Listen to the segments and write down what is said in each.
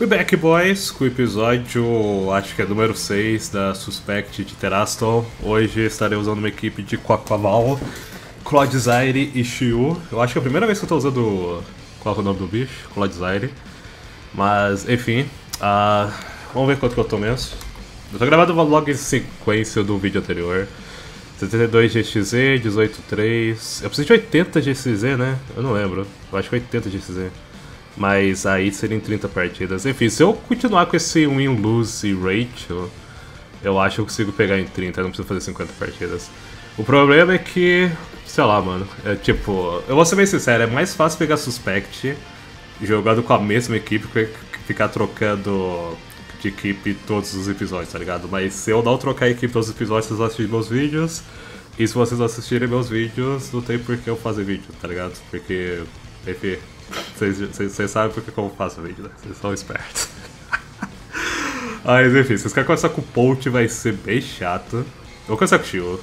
We back, boys, com o episódio, acho que é número 6 da Suspect de Terastal. Hoje estarei usando uma equipe de Quaquaval, Zaire e Shiu. Eu acho que é a primeira vez que eu estou usando. Qual é o nome do bicho? Claude Zaire. Mas, enfim, uh, vamos ver quanto que eu tô mesmo. Eu tô gravando logo em sequência do vídeo anterior. 72 GXZ, 18.3. Eu preciso de 80 GXZ, né? Eu não lembro. Eu acho que 80 GXZ. Mas aí seriam 30 partidas. Enfim, se eu continuar com esse win-lose ratio, eu acho que eu consigo pegar em 30, eu não preciso fazer 50 partidas. O problema é que, sei lá, mano, é tipo, eu vou ser bem sincero, é mais fácil pegar Suspect jogando com a mesma equipe que ficar trocando de equipe todos os episódios, tá ligado? Mas se eu não trocar a equipe todos os episódios, vocês vão assistir meus vídeos. E se vocês assistirem meus vídeos, não tem por que eu fazer vídeo, tá ligado? Porque, enfim, vocês sabem por que eu faço vídeo, né? Vocês são espertos. Mas enfim, se vocês querem começar com o Polt, vai ser bem chato. Eu vou começar com o Shio.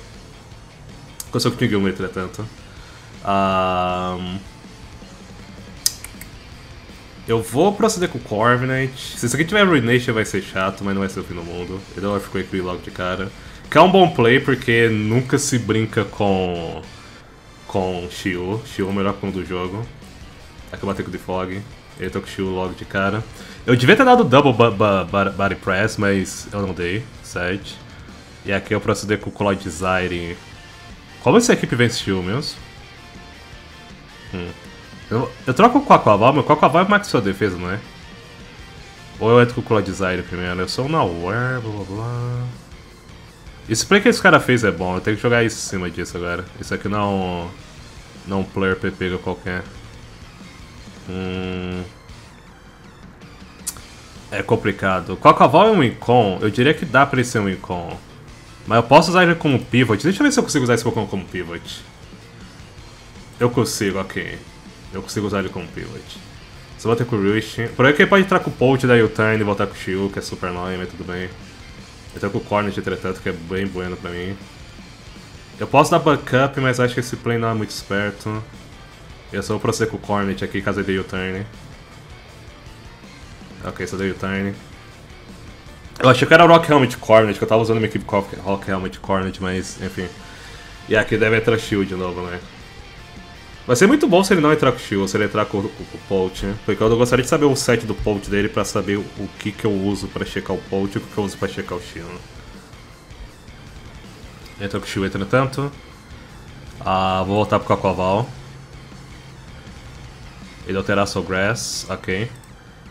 Começar com o King entretanto. Um... Eu vou proceder com o Corvinet. Se isso aqui tiver Ruination vai ser chato, mas não vai ser o fim do mundo. Ele vai ficar aqui logo de cara. Que é um bom play porque nunca se brinca com com Shio. Shio é o melhor com do jogo. Aqui eu bati com o Defog. Ele tá com Shio logo de cara. Eu devia ter dado double body press, mas eu não dei. 7. E aqui eu proceder com o Cloud Zaire. Como essa equipe vence Shio mesmo? Hum. Eu, eu troco com o Aquaval, mas o Aquaval é que sua defesa, não é? Ou eu entro com o Cloud Zaire primeiro? Eu sou um Nowhere, blá blá blá. Esse play que esse cara fez é bom, eu tenho que jogar isso em cima disso agora. Isso aqui não. Não é um player PP qualquer. Hum... É complicado. Cocaval é um Incon, eu diria que dá pra ele ser um Incon. Mas eu posso usar ele como pivot. Deixa eu ver se eu consigo usar esse Pokémon como pivot. Eu consigo, ok. Eu consigo usar ele como pivot. Só vou ter com o Rush. Por aí que ele pode entrar com o Polt da U-Turn e voltar com o Shield, que é super annoying, mas tudo bem. Entrar com o Cornet, entretanto, que é bem bueno pra mim. Eu posso dar backup, mas acho que esse play não é muito esperto. Eu com o Cornet aqui, caso ele dê U-turn. Ok, só deu U-turn. Eu achei que era o Rock Helmet Cornet, que eu tava usando minha equipe Rock Helmet Cornet, mas enfim. E aqui deve entrar Shield de novo, né? Vai ser muito bom se ele não entrar com o Shield, se ele entrar com, o Polt, né? Porque eu gostaria de saber o set do Polt dele pra saber o que, que eu uso pra checar o Polt e o que eu uso pra checar o Shield. Entra com o Shield, entretanto. Ah, vou voltar pro Aquaval. Ele deu Terrassal Grass, ok.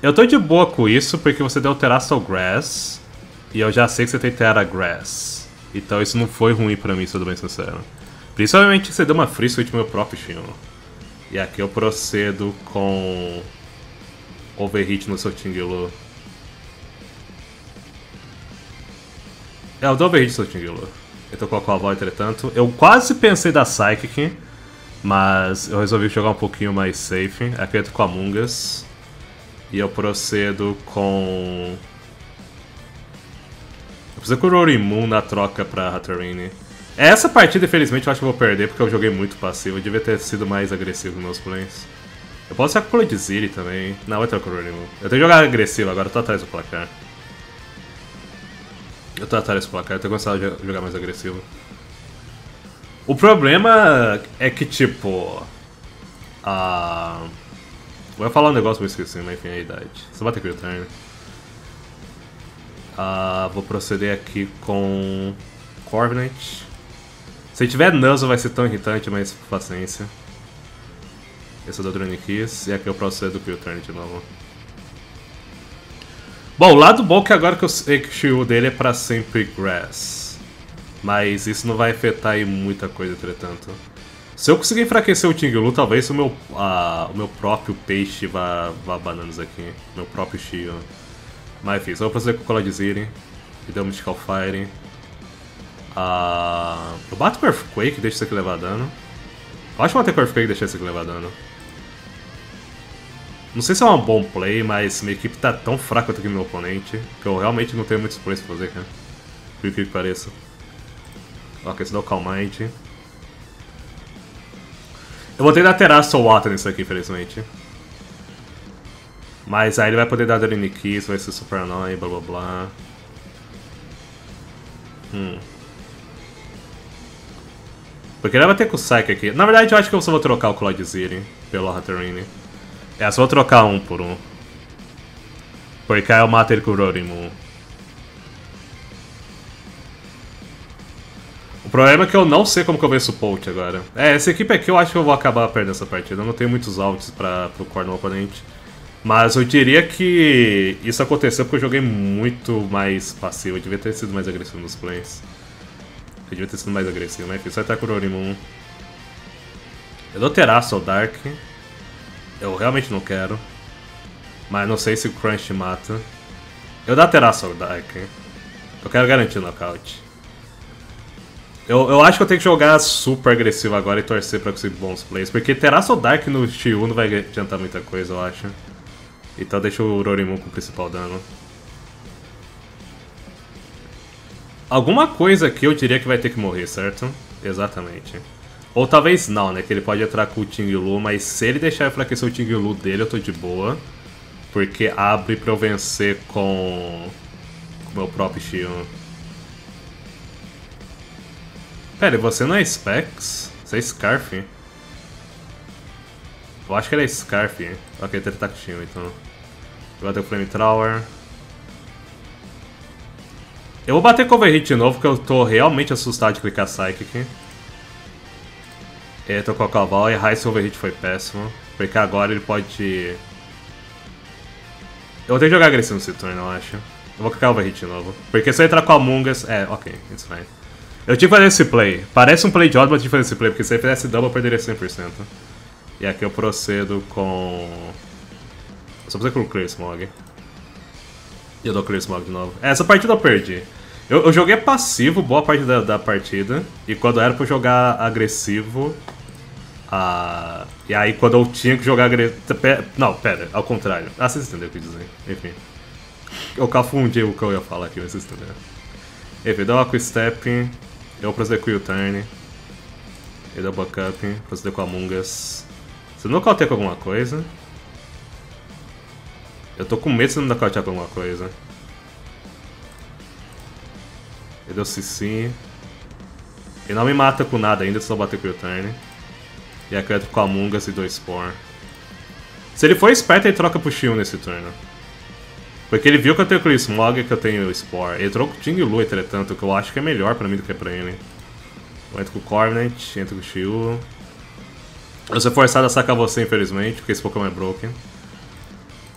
Eu tô de boa com isso, porque você deu Terrassal Grass, e eu já sei que você tem Terra Grass. Então isso não foi ruim pra mim, sendo bem sincero. Principalmente você deu uma free switch no meu próprio Shino. E aqui eu procedo com Overhit no seu Tinguelu. É, eu dou Overhit no seu Tinguelu. Eu tô com a Quaval, entretanto. Eu quase pensei da Psychic, mas eu resolvi jogar um pouquinho mais safe. Aqui eu tô com a Mungas. E eu procedo com... Eu preciso com o Rorimun na troca pra Hatterene. Essa partida, infelizmente, eu acho que eu vou perder porque eu joguei muito passivo. Eu devia ter sido mais agressivo nos meus plays. Eu posso jogar com o Ledziri também. Não, vai trocar o Rorimun. Eu tenho que jogar agressivo agora, eu tô atrás do placar. Eu tô atrás do placar, eu tenho que começar a jogar mais agressivo. O problema é que, tipo. A. Vou falar um negócio, mas esqueci, mas enfim, é a idade. Você vai ter que return. Uh, vou proceder aqui com. Corviknight. Se tiver Nuzzle vai ser tão irritante, mas paciência. Esse é o da Drone Kiss. E aqui eu procedo com o Turn de novo. Bom, o lado bom é que agora que eu sei que o Shield dele é pra sempre Grass. Mas isso não vai afetar aí muita coisa, entretanto. Se eu conseguir enfraquecer o Tinglu, talvez o meu, uh, o meu próprio peixe vá, vá bananas aqui. Meu próprio Shield. Mas enfim, só vou fazer com o Coladziri. E deu um Mystical Fire. Uh, eu bato com Earthquake deixo isso aqui levar dano. Eu acho que bater com Earthquake e deixar isso aqui levar dano. Não sei se é um bom play, mas minha equipe tá tão fraca quanto aqui meu oponente que eu realmente não tenho muitos plays pra fazer, cara. Por que pareça. Ok, isso dá o Calm Mind. Eu vou ter que Terraço ou Water nisso aqui, infelizmente. Mas aí ele vai poder dar Drone Kiss, vai ser super annoying, blá blá blá. Hum. Porque ele vai ter com o Psyche aqui. Na verdade, eu acho que eu só vou trocar o Cloud Ziri pelo Hatterene. É, só vou trocar um por um. Porque aí eu mato ele com o Rorimu. Problema é que eu não sei como que eu venço o Polt agora. É, essa equipe aqui eu acho que eu vou acabar perdendo essa partida. Eu não tenho muitos altos para o core no oponente. Mas eu diria que isso aconteceu porque eu joguei muito mais passivo. Eu devia ter sido mais agressivo nos plays. Eu devia ter sido mais agressivo, mas enfim, só tá com o Rorimun. Eu dou Terraço ao Dark. Eu realmente não quero. Mas não sei se o Crunch mata. Eu dou Terraço ao Dark. Eu quero garantir o knockout. Eu, eu acho que eu tenho que jogar super agressivo agora e torcer pra conseguir bons plays. Porque Terraço Dark no Shiu não vai adiantar muita coisa, eu acho. Então deixa o Rorimun com o principal dano. Alguma coisa aqui eu diria que vai ter que morrer, certo? Exatamente. Ou talvez não, né? Que ele pode entrar com o Ting Lu, mas se ele deixar enfraquecer o Ting Lu dele, eu tô de boa. Porque abre pra eu vencer com o meu próprio Xion. Pera, você não é Specs? Você é Scarf? Eu acho que ele é Scarf. Ok, ele tá então. Vai ter o Flame Tower. Eu vou bater com overhit de novo, porque eu tô realmente assustado de clicar Psychic. Ele tô com a Cavall e High Overhit foi péssimo. Porque agora ele pode... Eu vou ter que jogar agressivo nesse turno, eu acho. Eu vou clicar overhit de novo. Porque se eu entrar com a Mungas... É, ok, it's fine. Eu tinha que fazer esse play. Parece um play de odd, mas eu tinha que fazer esse play, porque se eu fizesse double eu perderia 100%. E aqui eu procedo com... Eu só preciso com o Clear Smog. E eu dou Clear Smog de novo. Essa partida eu perdi. Eu, eu, joguei passivo boa parte da, da, partida. E quando era pra jogar agressivo. Ah, e aí quando eu tinha que jogar agressivo. Não, pera, ao contrário. Ah, vocês entenderam o que dizer. Enfim. Eu confundi o que eu ia falar aqui, vocês entenderam. Enfim, dou uma quick step. Eu com o U-turn. E dou backup. Com a Mungas. Você não nocauteia com alguma coisa? Eu tô com medo de não nocautear com alguma coisa. Ele deu CC. Ele não me mata com nada ainda, só bater com o turn. E eu entro com a Mungas e dois Spore. Se ele for esperto, ele troca pro Shion nesse turno. Porque ele viu que eu tenho o Smog e que eu tenho o Spore. Ele trocou com o Ting Lu, entretanto, que eu acho que é melhor pra mim do que pra ele. Eu entro com o Cornet, entro com o Shiu. Eu sou forçado a sacar você, infelizmente, porque esse Pokémon é broken.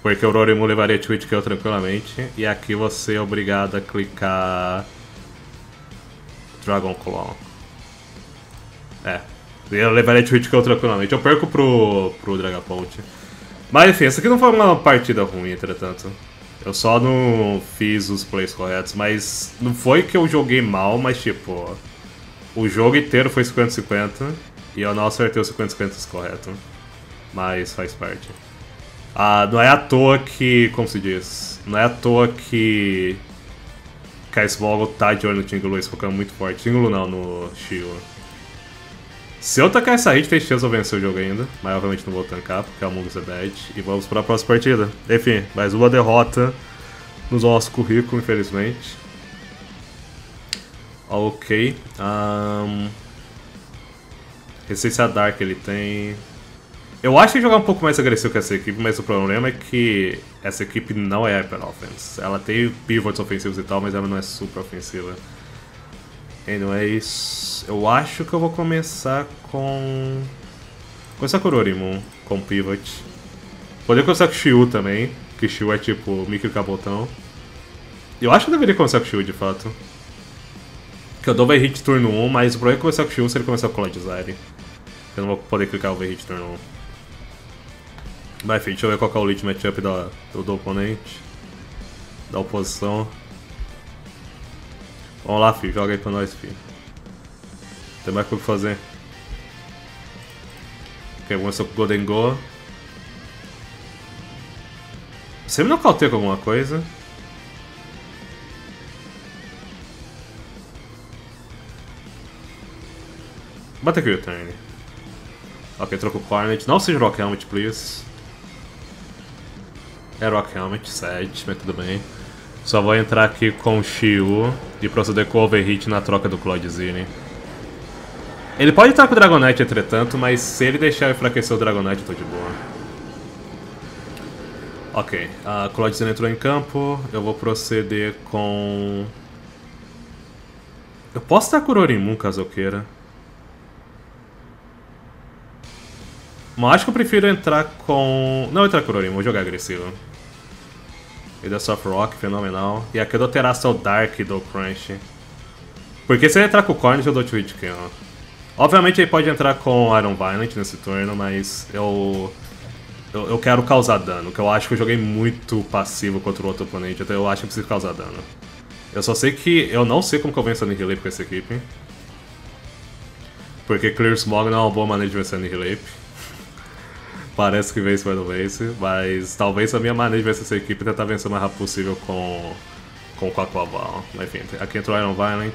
Porque o Rorimu levaria Twitch Kill tranquilamente. E aqui você é obrigado a clicar Dragon Claw. É. Eu levaria Twitch Kill tranquilamente. Eu perco pro, pro Dragapult. Mas enfim, essa aqui não foi uma partida ruim, entretanto. Eu só não fiz os plays corretos, mas não foi que eu joguei mal, mas tipo, o jogo inteiro foi 50-50 e eu não acertei os 50-50 correto. Mas faz parte. Ah, não é à toa que, como se diz, não é à toa que que a Smoggle tá de olho no Tinglu, Pokémon é muito forte. Tinglu não, no Shio. Se eu tacar essa hit, tem chance de eu vencer o jogo ainda. Mas obviamente não vou tancar, porque o Mungus é bad. E vamos para a próxima partida. Enfim, mais uma derrota no nosso currículo, infelizmente. Ok. Um... Resistência Dark ele tem. Eu acho que jogar um pouco mais agressivo que essa equipe, mas o problema é que essa equipe não é Hyper Offense. Ela tem pivots ofensivos e tal, mas ela não é super ofensiva. Anyways, eu acho que eu vou começar com... Começar com o Rorimun, com pivot. Poderia começar com o Shiu também, que Shiu é tipo micro cabotão. Eu acho que eu deveria começar com o Shiu, de fato. Que eu dou hit turno 1, mas o problema é começar com o Shiu se ele começar com o Cloud Eu não vou poder clicar o hit turno 1. Vai, filho, deixa eu ver qual é o lead matchup do, do oponente. Da oposição. Vamos lá, filho, joga aí pra nós, filho. Tem mais que fazer. Ok, começou com o Golden Go. Você me nocauteia com alguma coisa? Bata aqui o turn. Ok, troca o Cornet. Não seja Rock Helmet, please. É Rock Helmet, 7, mas tudo bem. Só vou entrar aqui com o Shiu e proceder com o Overhit na troca do Clodzine. Ele pode estar com o Dragonite, entretanto, mas se ele deixar eu enfraquecer o Dragonite, eu tô de boa. Ok, a Clodzine entrou em campo, eu vou proceder com... Eu posso estar com o Rorimun, caso eu queira. Mas acho que eu prefiro entrar com... Não entrar com o Rorimun, vou jogar agressivo. E da Soft Rock, fenomenal. E aqui eu dou Terastal Dark dou Crunch. Porque se ele entrar com o Cornish, eu dou Twitch Kill. Obviamente ele pode entrar com Iron Violent nesse turno, mas eu, eu, eu quero causar dano, que eu acho que eu joguei muito passivo contra o outro oponente, então eu acho que eu preciso causar dano. Eu só sei que eu não sei como que eu venço a Annihilape com essa equipe. Porque Clear Smog não é uma boa maneira de vencer a Annihilape. Parece que vence, não vence. Mas talvez a minha maneira de vencer essa equipe é tentar vencer o mais rápido possível com, com o Quaquaval. Enfim, aqui entrou Iron Violent.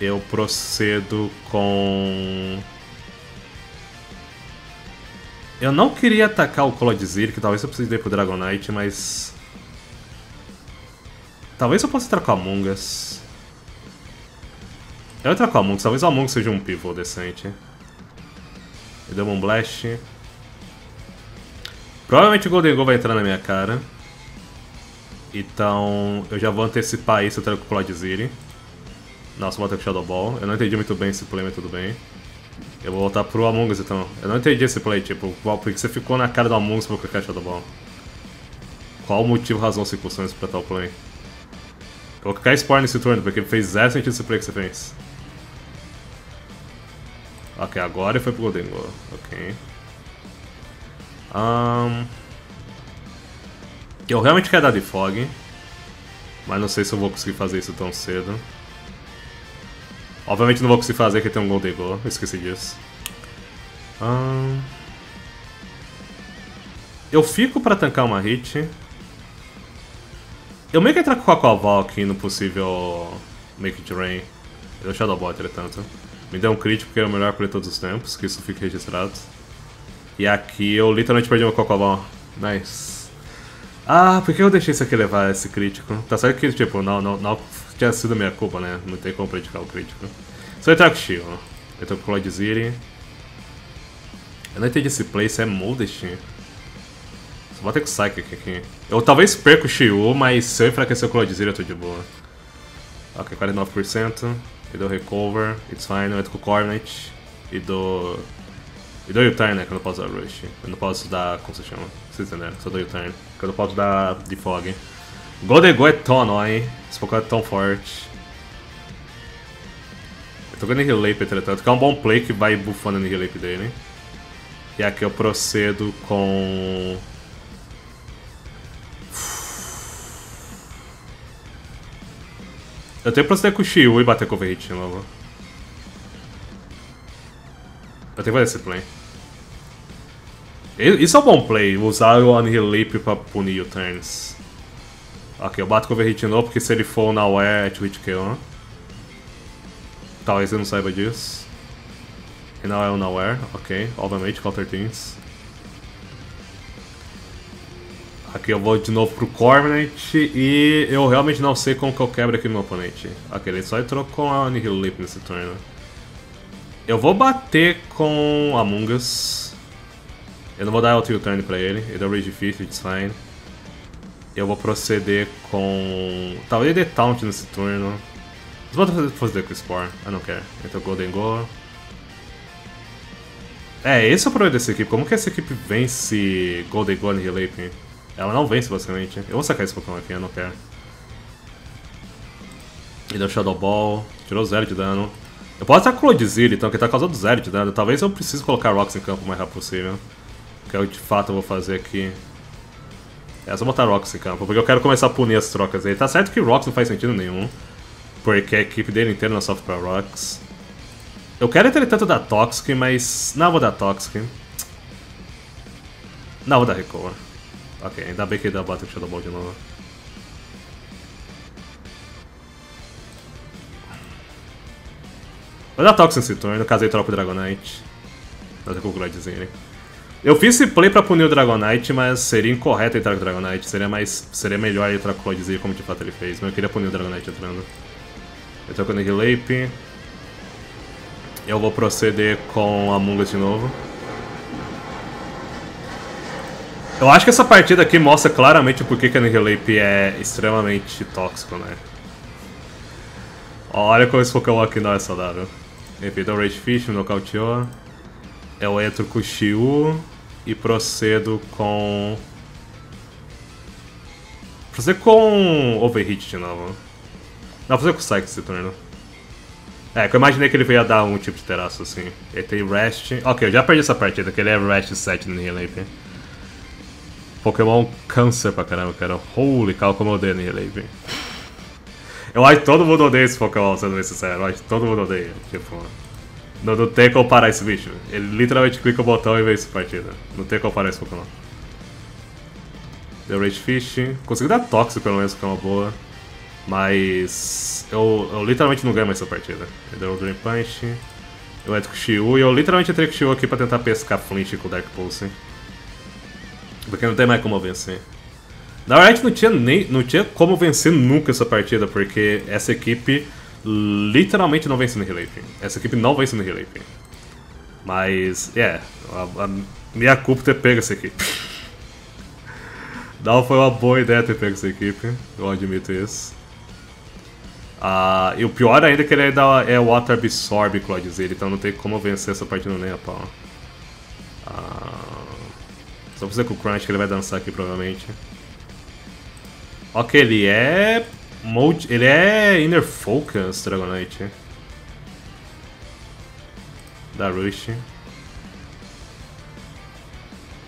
Eu procedo com... Eu não queria atacar o Clodzir, que talvez eu precise ir pro Dragonite, mas... Talvez eu possa entrar com a Among Us. Eu entrar com a Among Us, talvez a Among Us seja um pivô decente. E deu um Blast. Provavelmente o Golden Goal vai entrar na minha cara. Então eu já vou antecipar isso até com o Clodzir. Nossa, vou com Shadow Ball. Eu não entendi muito bem esse play, mas tudo bem. Eu vou voltar pro Among Us então. Eu não entendi esse play, tipo, porque você ficou na cara do Among Us pra clicar Shadow Ball? Qual o motivo, razão, circunstância pra tal play? Eu vou clicar Spawn nesse turno, porque fez zero sentido esse play que você fez. Ok, agora foi pro Golden Goal. Ok. Um... Eu realmente quero dar de Fog. Mas não sei se eu vou conseguir fazer isso tão cedo. Obviamente não vou conseguir fazer porque tem um Golden eu esqueci disso. Um... Eu fico pra tancar uma hit. Eu meio que entrar com a Quaval aqui no possível Make It Rain. Eu Shadow Ball, entretanto. Me deu um crítico porque era o melhor play todos os tempos, que isso fique registrado. E aqui eu literalmente perdi meu Cocoball. Nice. Ah, por que eu deixei isso aqui levar esse crítico? Tá certo que, tipo, não, não, não tinha sido minha culpa, né? Não tem como predicar o crítico. Só entrar com o. Eu tô com o Cloud Ziri. Eu não entendi esse play, se é Modest. Só ter com o Psychic aqui. Eu talvez perca o Shio, mas se eu enfraquecer o Cloud Ziri eu tô de boa. Ok, 49%. E dou Recover, it's fine. Eu entro com o Cornet. E dou... E dou U-turn, né? Que eu não posso dar Rush. Eu não posso dar... Como se chama? Vocês entenderam? Só dou U-turn. Que eu não posso dar de Fog. Golden Go é tão annoying. Esse Pokémon é tão forte. Eu tô com Annihilape, entretanto, que é um bom play que vai buffando a Annihilape dele. E aqui eu procedo com... Eu tenho que proceder com o Shiu e bater com o Overhit de novo. Eu tenho que fazer esse play. Isso é um bom play, usar o Annihilape pra punir o turns. Ok, eu bato com o Overhit de novo, porque se ele for na Aware é Twitch Kill, né? Talvez ele não saiba disso. E não é um Nowhere, ok, obviamente, Counter Teams. Aqui eu vou de novo pro Cornet e eu realmente não sei como que eu quebro aqui meu oponente. Ok, ele só entrou com a Annihilate nesse turno. Eu vou bater com Among Us. Eu não vou dar Ultimate Turn pra ele, ele deu Rage Fist, it's fine. Eu vou proceder com... Talvez The Taunt nesse turno. Mas vou fazer com o Spore, eu não quero. Então Golden Go. É, esse é o problema dessa equipe. Como que essa equipe vence Golden Go e Relaping? Ela não vence, basicamente. Eu vou sacar esse Pokémon aqui, eu não quero. Ele deu Shadow Ball, tirou zero de dano. Eu posso com o Clodzilla, então, que tá causando zero de dano. Talvez eu precise colocar Rocks em campo o mais rápido possível. Que é que de fato eu vou fazer aqui. É só botar Rocks em campo, porque eu quero começar a punir as trocas dele. Tá certo que Rocks não faz sentido nenhum. Porque a equipe dele inteira não sofre pra Rocks. Eu quero, entretanto, dar Toxic, mas... Não vou dar Toxic. Não vou dar Recover. Ok, ainda bem que ele deu Battle Shadow Ball de novo. Vou dar Toxic nesse turno, caso ele troca o Dragonite. Fazer com o Gladizinho. Eu fiz esse play pra punir o Dragonite, mas seria incorreto entrar com o Dragonite. Seria, mais, seria melhor entrar com o Clodzilla como de fato ele fez. Mas eu queria punir o Dragonite entrando. Tô com o Nihilape. Eu vou proceder com a Mungus de novo. Eu acho que essa partida aqui mostra claramente o porquê que a Nihilape é extremamente tóxico, né? Olha como esse Pokémon aqui não é saudável. Enfim, deu Rage Fish, nocauteou. Eu entro com o Shiu e procedo com... Procedo com Overhit de novo. Não, fazer com Psyche esse turno. É, que eu imaginei que ele ia dar um tipo de terraço assim. Ele tem Rest. Ok, eu já perdi essa partida, que ele é Rest 7 no Nihilave. Pokémon câncer pra caramba, cara. Holy cow, como eu odeio Nihilave. Eu acho que todo mundo odeia esse Pokémon, sendo sincero. Eu acho que todo mundo odeia. Tipo, não, não tem como parar esse bicho. Ele literalmente clica o botão e vence a partida. Não tem como parar esse Pokémon. Deu Rage Fish. Consegui dar Toxic pelo menos, que é uma boa. Mas eu, eu literalmente não ganho mais essa partida. Ele deu o Dream Punch. Eu entro com o Shiu e eu literalmente entrei com o Shiu aqui pra tentar pescar Flinch com o Dark Pulse. Porque não tem mais como vencer. Na verdade não tinha, nem, não tinha como vencer nunca essa partida, porque essa equipe literalmente não vence no Relief. Essa equipe não vence no Relief. Mas, é, yeah, minha culpa ter pego essa equipe. Não foi uma boa ideia ter pego essa equipe, eu admito isso. Uh, e o pior ainda é que ele ainda é Water Absorb Clodzilla, então não tem como vencer essa partida nem a pau. Uh, só fazer com o Crunch que ele vai dançar aqui provavelmente. Ok, ele é. Mode, ele é Inner Focus Dragonite. Da Rush.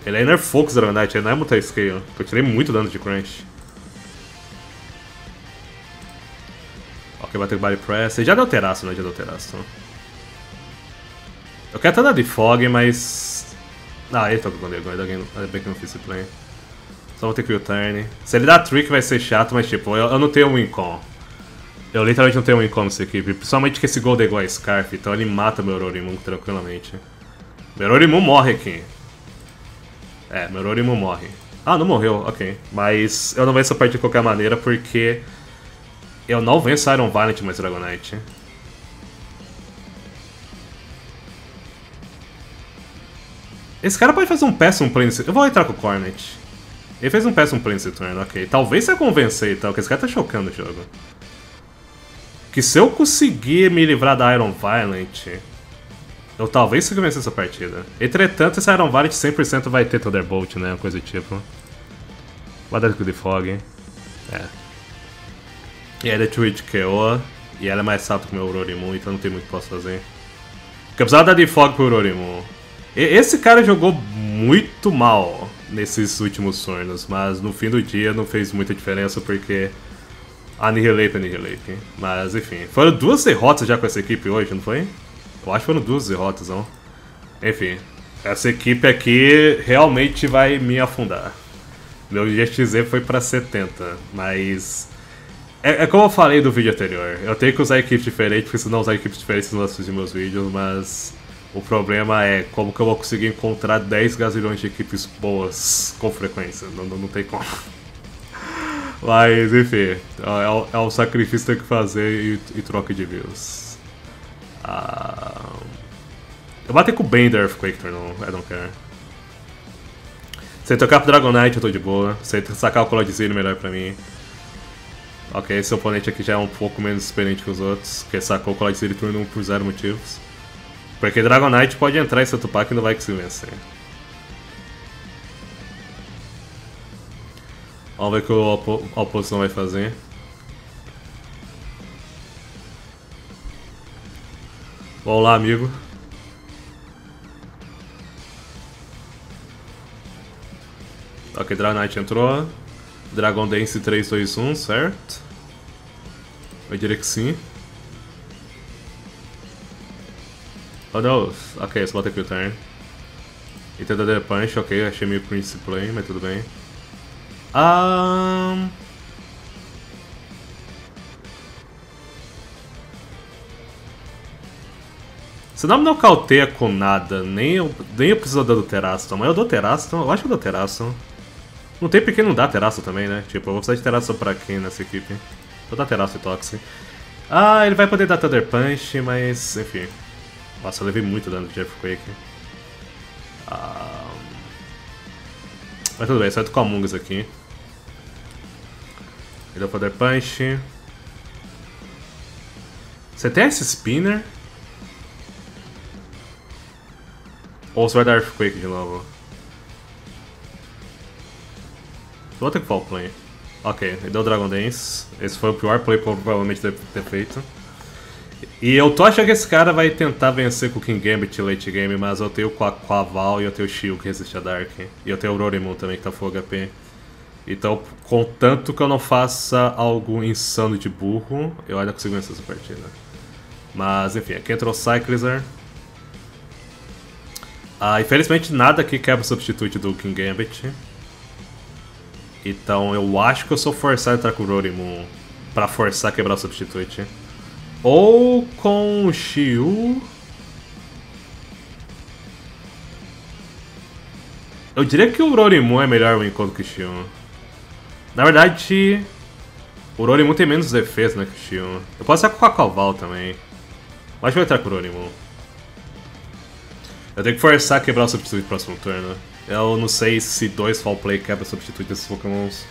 Ele é Inner Focus Dragonite, ele não é Multiscale. Eu tirei muito dano de Crunch. Ok, vai ter Body Press. Ele já deu terraço, né? Já deu terraço. Eu quero até dar de Fog, mas... Ah, ele tá com o Dragon, ainda bem que não fiz esse play. Só vou ter que turn. Se ele dar Trick vai ser chato, mas tipo, eu, eu não tenho um Wincon. Eu literalmente não tenho um Wincon nessa equipe. Principalmente que esse Gold é igual a Scarf, então ele mata meu Rorimun tranquilamente. Meu Rorimun morre aqui. É, meu Rorimun morre. Ah, não morreu, ok. Mas eu não venço a partida de qualquer maneira porque eu não venço Iron Violent mais Dragonite. Esse cara pode fazer um péssimo play nesse... Eu vou entrar com o Cornet. Ele fez um péssimo play nesse turno, ok. Talvez se eu convencer e tal, que esse cara tá chocando o jogo. Que se eu conseguir me livrar da Iron Violent, eu talvez consiga vencer essa partida. Entretanto, esse Iron Violent 100% vai ter Thunderbolt, né? Coisa do tipo. Vai dar o Fog. É. E ela é Twitch KO, e ela é mais rápida que o meu Urorimun, então não tem muito que posso fazer. Porque apesar da de Fog pro Urorimun, esse cara jogou muito mal nesses últimos turnos, mas no fim do dia não fez muita diferença porque Annihilape, Annihilape. Mas enfim, foram duas derrotas já com essa equipe hoje, não foi? Eu acho que foram duas derrotas, não? Enfim, essa equipe aqui realmente vai me afundar. Meu GXZ foi pra 70, mas é, é, como eu falei do vídeo anterior, eu tenho que usar equipes diferentes, porque se não usar equipes diferentes não assistir meus vídeos, mas o problema é como que eu vou conseguir encontrar 10 gazilhões de equipes boas com frequência, não, não, não tem como. Mas enfim, é, é um sacrifício que tem que fazer e, e troca de views. Ah, eu bater com o Bender Earthquake não, I don't care. Se tocar pro Dragonite eu tô de boa, se sacar o Clodzilla melhor pra mim. Ok, esse oponente aqui já é um pouco menos experiente que os outros, que sacou o City turno 1 por zero motivos. Porque Dragonite pode entrar em seu Tupac e não vai conseguir vencer. Vamos ver o que o opo a oposição vai fazer. Vamos lá, amigo. Ok, Dragonite entrou. Dragon Dance 3, 2, 1, certo? Eu diria que sim. Oh não, ok, só bota aqui o turn. E tenta dar punch, ok, achei meio Prince Play, mas tudo bem. Um... Você não me nocauteia com nada, nem eu, nem eu preciso do Teraston, mas eu dou Teraston, eu acho que eu dou Teraston. Não tem porque não dá Teraston também, né? Tipo, eu vou precisar de Teraston pra quem nessa equipe? Vou dar Teraston e Toxic. Ah, ele vai poder dar Thunder Punch, mas enfim. Nossa, eu levei muito dano de Earthquake. Ah... Mas tudo bem, certo com Among Us aqui. Ele deu Thunder Punch. Você tem esse Spinner? Ou você vai dar Earthquake de novo? Vou ter que fall play. Ok, ele deu Dragon Dance. Esse foi o pior play provavelmente ter feito. E eu tô achando que esse cara vai tentar vencer com o King Gambit late game, mas eu tenho o Quaval e eu tenho o Shio que resiste a Dark. E eu tenho o Rorimun também que tá full HP. Então, contanto que eu não faça algo insano de burro, eu ainda consigo vencer essa partida. Mas enfim, aqui entrou o Cyclizar. Ah, infelizmente nada aqui quebra o substituto do King Gambit. Então eu acho que eu sou forçado a entrar com o Rorimun pra forçar a quebrar o substituto. Ou com o Shiu. Eu diria que o Rorimun é melhor o encontro que o Shiu. Na verdade, o Rorimun tem menos defesa né, que o Shiu. Eu posso entrar com a Calval também. Mas vou entrar com o Rorimun. Eu tenho que forçar a quebrar o substituto no próximo turno. Eu não sei se dois Fall Play quebra o substituto desses pokémons.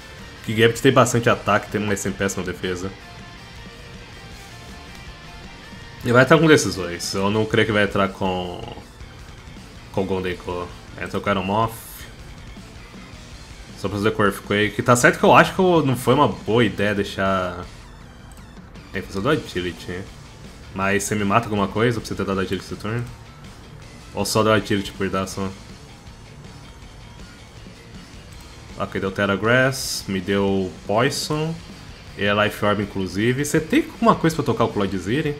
Que Gambit tem bastante ataque, tem uma sem péssima defesa. E vai entrar com desses dois. Eu não creio que vai entrar com. com Claw. Entra com Aeromoth. Só pra fazer com Earthquake. Tá certo que eu acho que não foi uma boa ideia deixar. É, fazer do Agility. Mas você me mata alguma coisa pra você ter dado Agility esse turno? Ou só deu Agility por dar só? Ok, deu Terra Grass, me deu Poison. E é Life Orb, inclusive. Você tem alguma coisa pra tocar o Clodzire?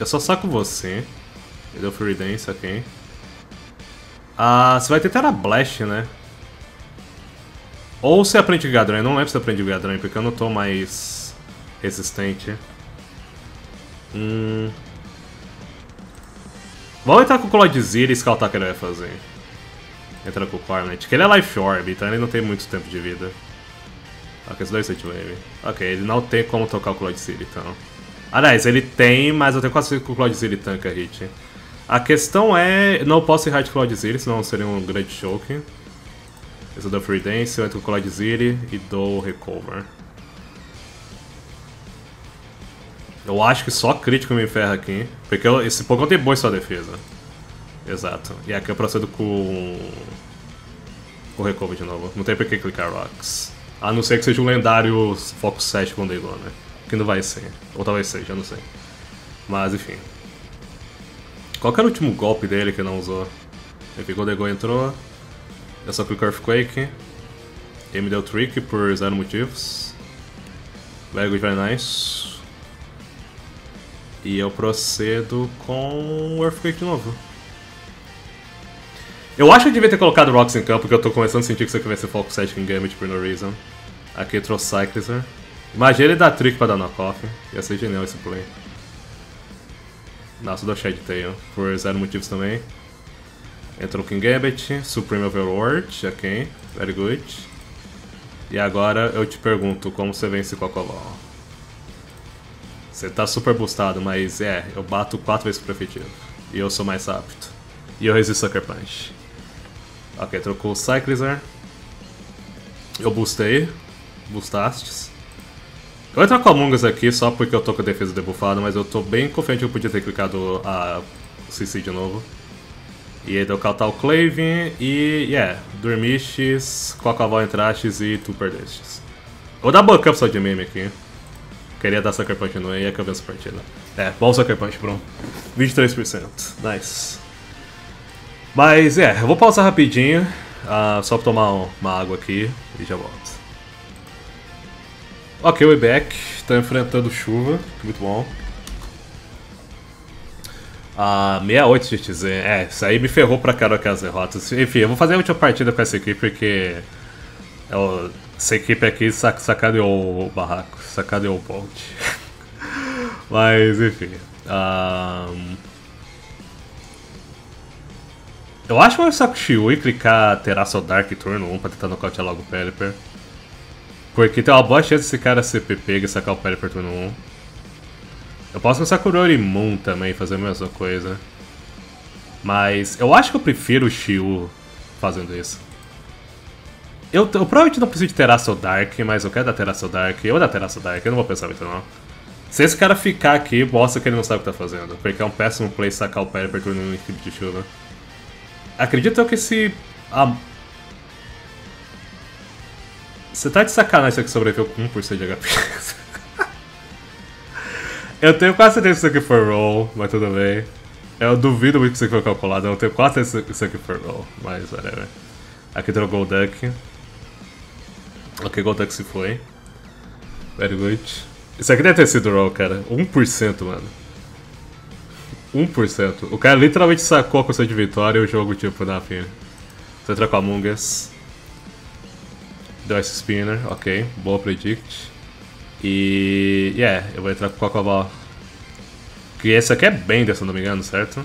Eu só saco você. Ele deu Fury Dance, ok. Ah, você vai ter Terra Blast, né? Ou você aprende Gadron, eu não lembro se você aprende Gadron, porque eu não tô mais resistente. Hum... Vamos entrar com o Clodzire e scoutar o que ele vai fazer. Entra com o Cornet, que ele é Life Orb, então ele não tem muito tempo de vida. Ok, esse dois Wave. Ok, ele não tem como tocar o Clodzire, então. Aliás, ele tem, mas eu tenho quase certeza que o Clodzire tanca hit. A questão é, não posso ir hard Clodzire, senão seria um grande choke. Esse eu dou Free Dance, eu entro com o Clodzire e dou Recover. Eu acho que só crítico me ferra aqui, porque eu, esse Pokémon tem boa sua defesa. Exato. E aqui eu procedo com... com Recover de novo. Não tem por que clicar Rocks. A não ser que seja um lendário Focus 7 com Dagon, né? Que não vai ser. Ou talvez seja, não sei. Mas enfim. Qual era o último golpe dele que não usou? Ele pegou o Dego entrou. Eu só clico Earthquake. Ele me deu Trick por zero motivos. Good, very nice. E eu procedo com Earthquake de novo. Eu acho que eu devia ter colocado Rocks em campo, porque eu tô começando a sentir que isso aqui vai ser Focus 7 em Gambit por no reason. Aqui trouxe Cyclizer. Imagina ele dar trick pra dar knockoff. Ia ser genial esse play. Nossa, dou Shed Tail. Por zero motivos também. Entrou King Gambit, Supreme Overlord, ok. Very good. E agora eu te pergunto, como você vence Cocoball? Você tá super boostado, mas é, eu bato 4 vezes por efetivo. E eu sou mais rápido. E eu resisto Sucker Punch. Ok, trocou o Cyclizar. Eu boostei. Boostastes. Eu vou entrar com Among Us aqui só porque eu tô com a defesa debuffada, mas eu tô bem confiante que eu podia ter clicado a CC de novo. E aí deu catar o Clave e, yeah, dormistes, Cocaval entrastes e tu perdestes. Vou dar backup só de meme aqui. Queria dar Sucker Punch no E é que eu venço a partida. É, bom Sucker Punch, Bruno. 23%. Nice. Mas, é, eu vou pausar rapidinho, uh, só pra tomar uma água aqui e já volto. Ok, we're back. Tá enfrentando chuva, muito bom. Ah, 68 GTZ. É, isso aí me ferrou pra caramba as derrotas. Enfim, eu vou fazer a última partida com essa equipe porque. essa equipe aqui sac sacaneou o barraco, sacaneou o Bolt. Mas, enfim. Um... Eu acho que eu saco Shiu e clicar Terraço Dark turno 1 pra tentar nocautear logo o Pelipper. Porque tem uma boa chance desse cara ser PP e sacar o Pelipper turno 1. Eu posso começar com o Rorimun também, fazer a mesma coisa. Mas eu acho que eu prefiro o Shiu fazendo isso. Eu, eu provavelmente não preciso de Terraço Dark, mas eu quero dar Terraço Dark. Eu vou dar Terraço Dark, eu não vou pensar muito não. Se esse cara ficar aqui, mostra que ele não sabe o que tá fazendo. Porque é um péssimo play sacar o Pelipper turno 1 no equipe de chuva. Acredito que esse... Ah, você tá de sacanagem aqui sobreviveu com 1% de HP. eu tenho quase certeza que isso aqui foi roll, mas tudo bem. Eu duvido muito que isso aqui foi calculado, eu tenho quase certeza que isso aqui foi roll, mas whatever. Aqui entrou Golduck. Ok, Golduck se foi. Very good. Isso aqui deve ter sido roll, cara. 1%, mano. 1%. O cara literalmente sacou a questão de vitória e o jogo, tipo, na fim. Você entra com a Mungus. Esse spinner, ok. Boa predict. E. Yeah, eu vou entrar com o Cocoval. Que esse aqui é Bender, se não me engano, certo?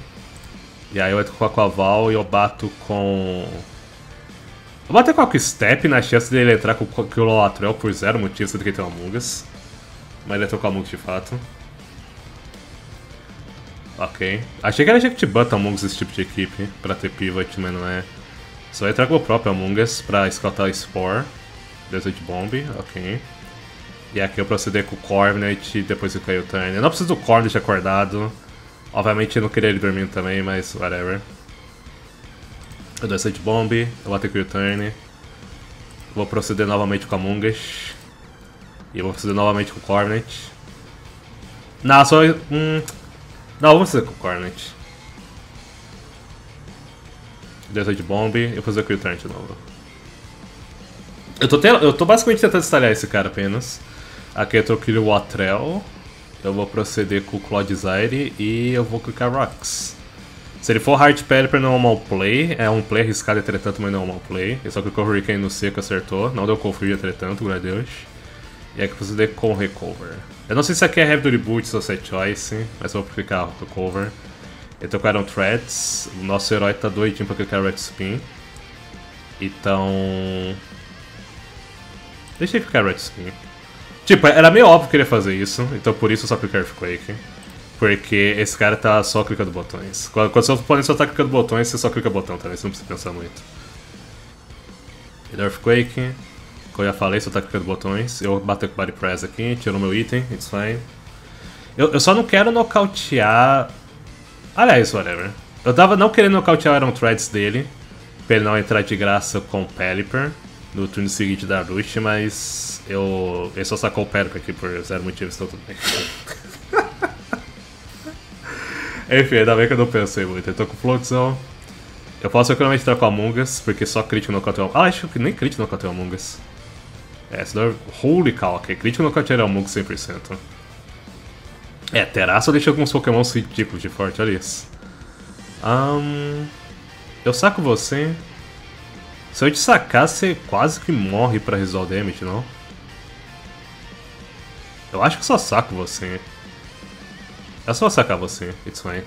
E aí eu entro com o Cocoval e eu bato com. Eu bato com o Step na chance dele entrar com o Lolatrel por zero motivo, sendo que ele tem uma Mungus. Mas ele entrou com a Mungus de fato. Ok. Achei que era Jequitibã Among Us esse tipo de equipe, pra ter pivot, mas não é. Só entrar com o próprio Among Us pra escoltar o Spore. Desert Bomb, ok. E aqui eu proceder com o Cornet e depois o Turn. Eu não preciso do Cornet acordado. Obviamente eu não queria ele dormindo também, mas whatever. Eu dou Desert Bomb, eu vou ter que o Turn. Vou proceder novamente com a Mungus. E eu vou proceder novamente com o Cornet. Não, só... Hum, não, vamos fazer com o Cornet. Desert Bomb e fazer com o Turn de novo. Eu tô, eu tô basicamente tentando instalhar esse cara apenas. Aqui eu troquei o Watrel. Eu vou proceder com o Clodzire e eu vou clicar Rocks. Se ele for Hard Pelipper não é um mal play, é um play arriscado entretanto, mas não é um mal play. Ele só clicou Hurricane no seco, acertou. Não deu Confuse entretanto, graças a Deus. E aqui eu proceder com Recover. Eu não sei se aqui é Heavy Duty Boots ou Set Choice, mas eu vou clicar Recover. Eu Iron Threads, o nosso herói tá doidinho pra clicar Red Spin. Então... Deixa ele ficar Red Spin. Tipo, era meio óbvio que ele ia fazer isso, então por isso eu só clicar Earthquake. Porque esse cara tá só clicando botões. Quando, quando seu oponente só tá clicando botões, você só clica botão também, você não precisa pensar muito. Ele é Earthquake. Como eu já falei, só tá clicando botões. Eu bato com Body Press aqui, tirou meu item, it's fine. Eu, eu só não quero nocautear... Aliás, whatever. Eu tava não querendo nocautear o Iron Threads dele, pra ele não entrar de graça com o Pelipper no turno seguinte da Rush, mas eu, ele só sacou o Pelipper aqui por zero motivos, então tudo bem. Enfim, ainda bem que eu não pensei muito. Eu tô com floatzão. Eu posso economicamente entrar com Among porque só crítico no Among Ah, acho que nem crítico no Among Us. É, senão... Holy cow, ok. Crítico no Among Us 100%. É, Terraço deixa alguns Pokémon ridículos de forte, olha isso. Um, eu saco você. Se eu te sacar, você quase que morre pra resolver damage, não? Eu acho que só saco você. É só sacar você, it's fine.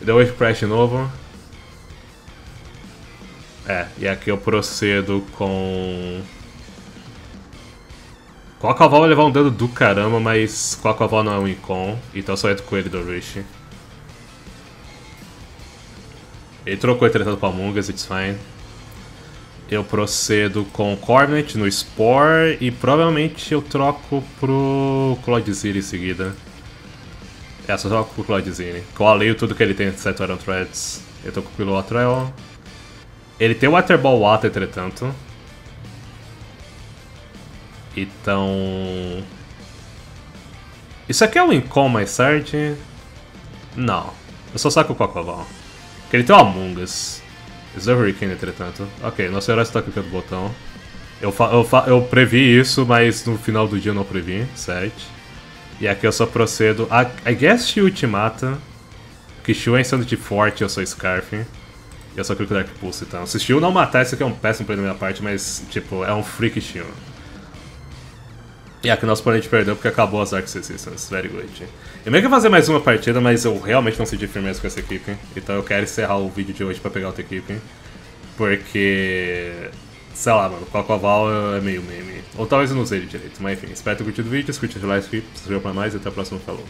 Deu Wave Crash de novo. É, e aqui eu procedo com... Quackleval vai levar um dano do caramba, mas Quackleval não é um Icon, então eu só entro com ele do Rish. Ele trocou entretanto com a Mungas, it's fine eu procedo com Cornet no Spore e provavelmente eu troco pro Clodzilla em seguida. É, só troco pro Clodzilla. Que eu aleio tudo que ele tem de Iron Threads. Eu tô com o Pilotrel. Ele tem o Waterball Water, entretanto. Então... Isso aqui é um Incom mais tarde? Não. Eu só saco o Cocoval. Porque ele tem o Among Us. Is Hurricane, entretanto. Ok, nosso herói está clicando o botão. Eu, eu, eu previ isso, mas no final do dia eu não previ. 7. E aqui eu só procedo. A, I guess Shield te mata. Porque Shield é insanity forte eu sou Scarf. E eu só clico Dark Pulse então. Se Shield não matar, isso aqui é um péssimo play da minha parte, mas, tipo, é um freak Shield. E aqui nosso oponente perdeu porque acabou as Arc Resistance. Very good. Eu meio que ia fazer mais uma partida, mas eu realmente não senti firmeza com essa equipe. Então eu quero encerrar o vídeo de hoje pra pegar outra equipe. Porque. Sei lá, mano, Cocoval é meio meme. Ou talvez eu não ele direito. Mas enfim, espero ter curtido o vídeo. Se curtiu, like, se inscreva pra mais e até a próxima. Falou.